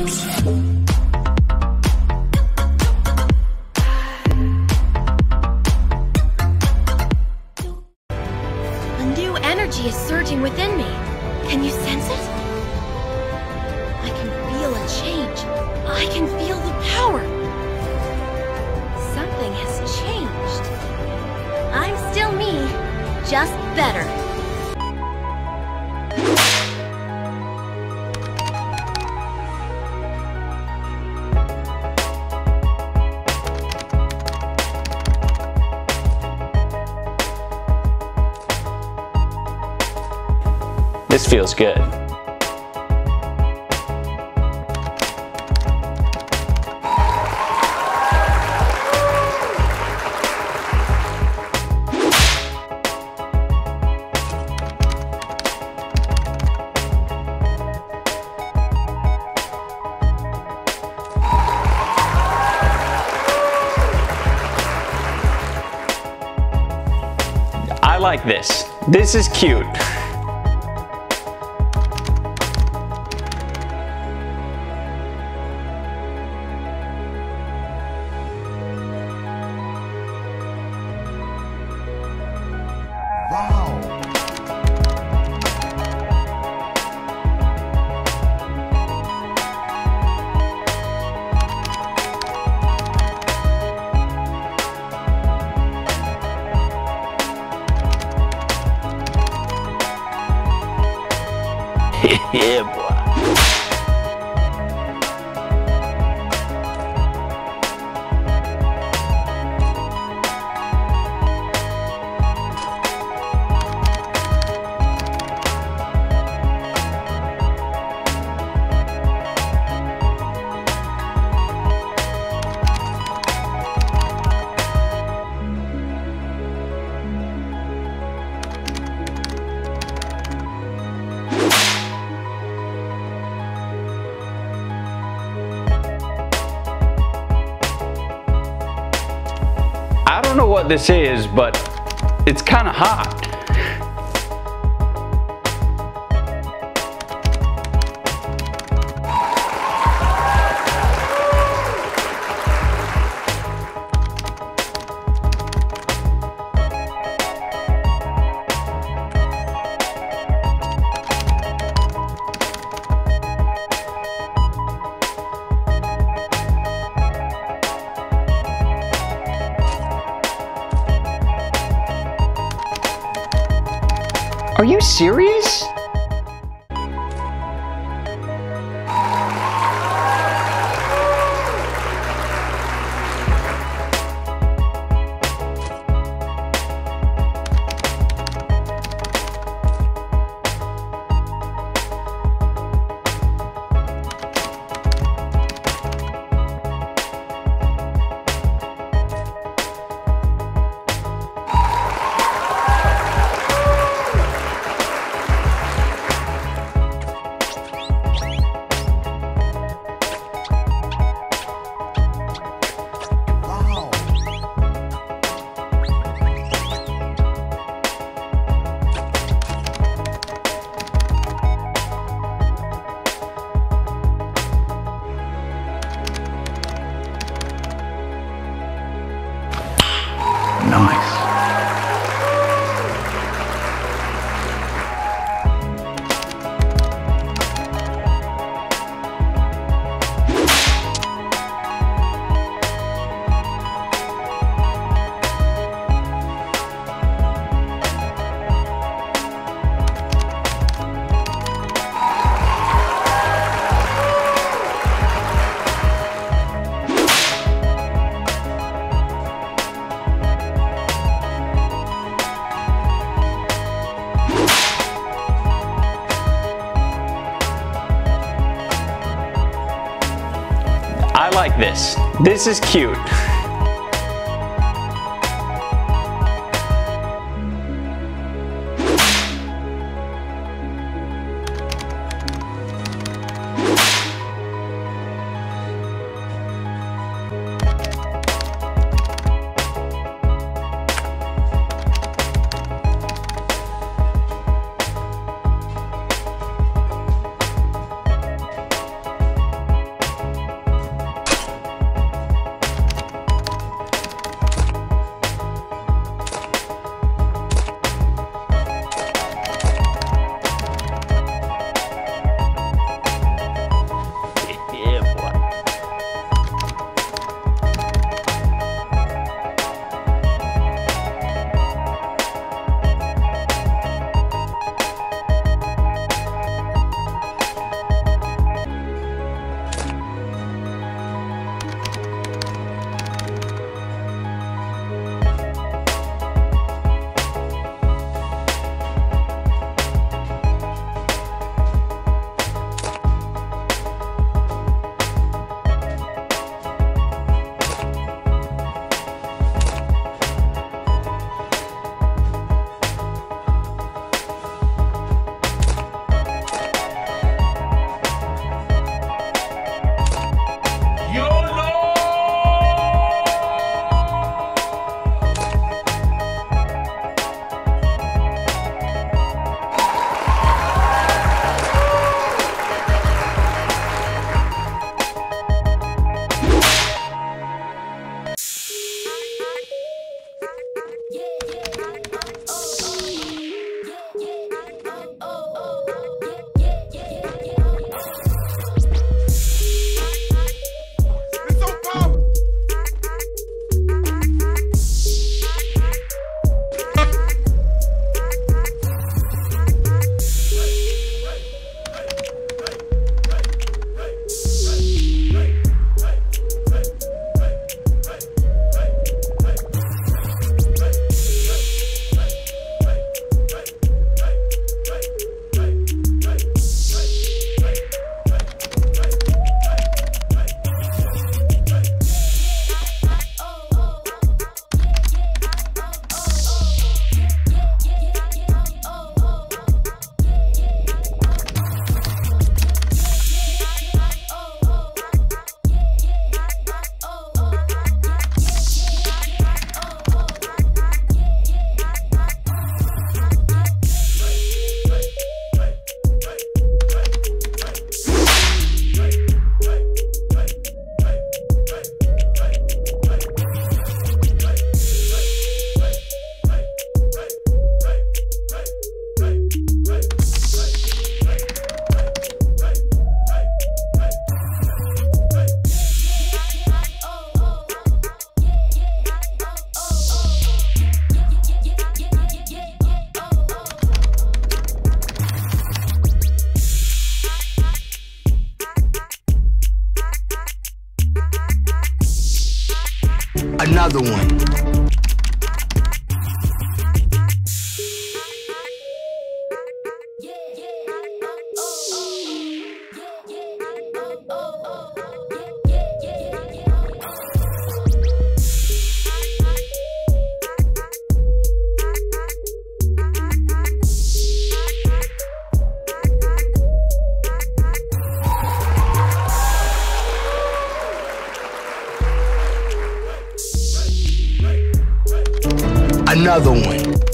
A feels good. I like this. This is cute. Yeah, don't know what this is, but it's kind of hot. Serious? I like this. This is cute. Another one.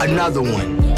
Another one.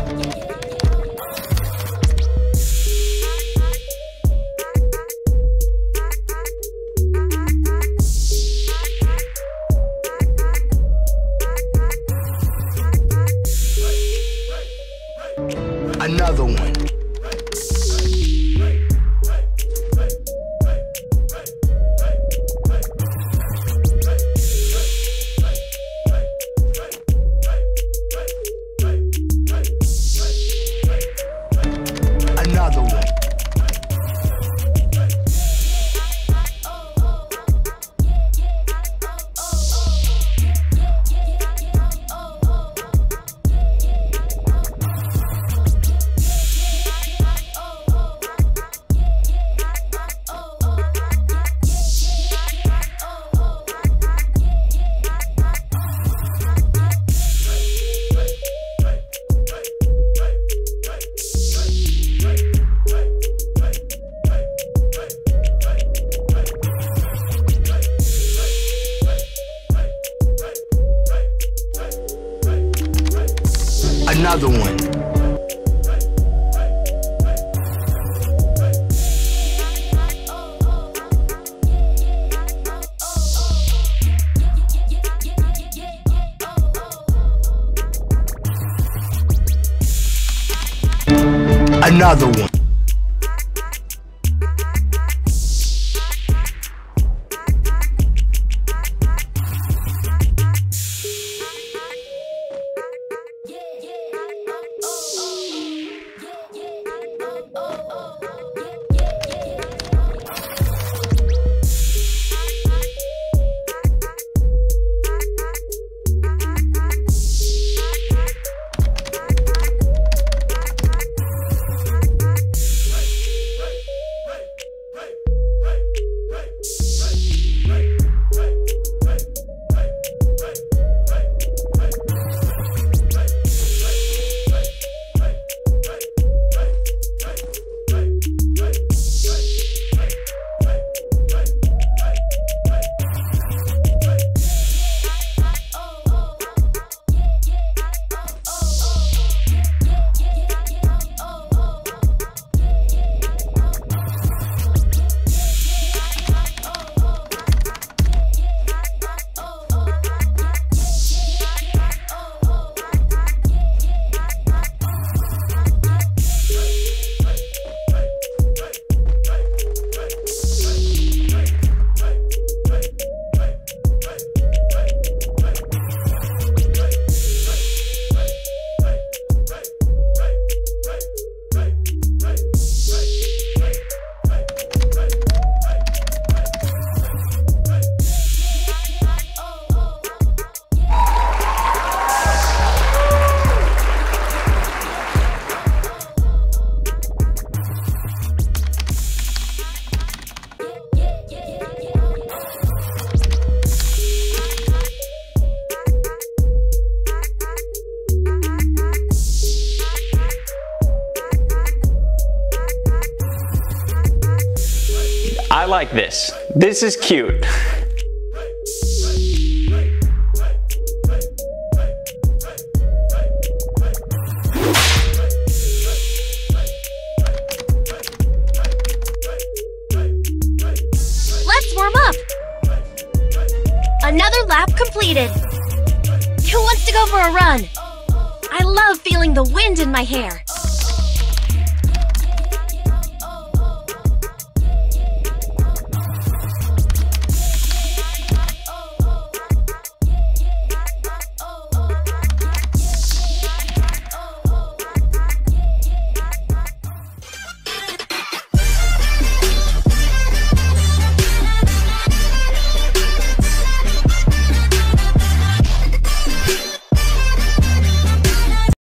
Another one. Like this. This is cute. Let's warm up! Another lap completed! Who wants to go for a run? I love feeling the wind in my hair.